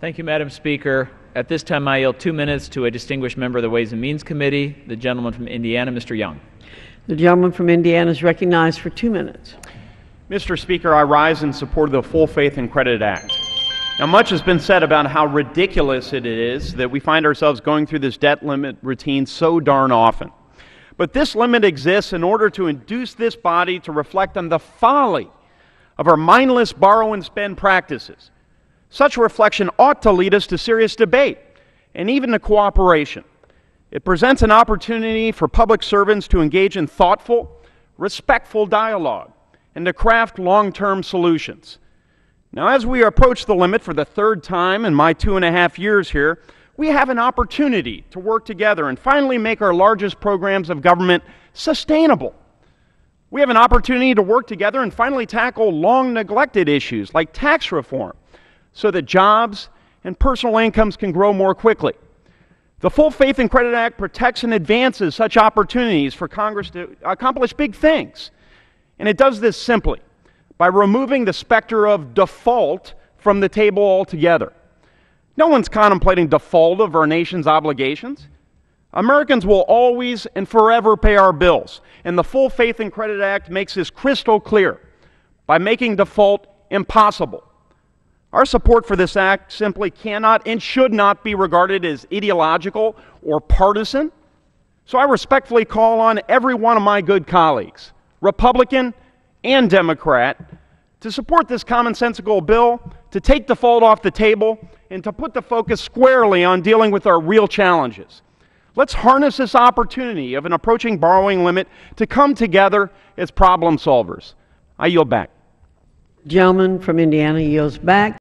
Thank you, Madam Speaker. At this time, I yield two minutes to a distinguished member of the Ways and Means Committee, the gentleman from Indiana, Mr. Young. The gentleman from Indiana is recognized for two minutes. Mr. Speaker, I rise in support of the Full Faith and Credit Act. Now, much has been said about how ridiculous it is that we find ourselves going through this debt limit routine so darn often. But this limit exists in order to induce this body to reflect on the folly of our mindless borrow and spend practices. Such reflection ought to lead us to serious debate and even to cooperation. It presents an opportunity for public servants to engage in thoughtful, respectful dialogue and to craft long term solutions. Now, as we approach the limit for the third time in my two and a half years here, we have an opportunity to work together and finally make our largest programs of government sustainable. We have an opportunity to work together and finally tackle long neglected issues like tax reform so that jobs and personal incomes can grow more quickly. The Full Faith and Credit Act protects and advances such opportunities for Congress to accomplish big things. And it does this simply by removing the specter of default from the table altogether. No one's contemplating default of our nation's obligations. Americans will always and forever pay our bills, and the Full Faith and Credit Act makes this crystal clear by making default impossible. Our support for this act simply cannot and should not be regarded as ideological or partisan. So I respectfully call on every one of my good colleagues, Republican and Democrat, to support this commonsensical bill, to take the default off the table, and to put the focus squarely on dealing with our real challenges. Let's harness this opportunity of an approaching borrowing limit to come together as problem solvers. I yield back. Gentleman from Indiana yields back.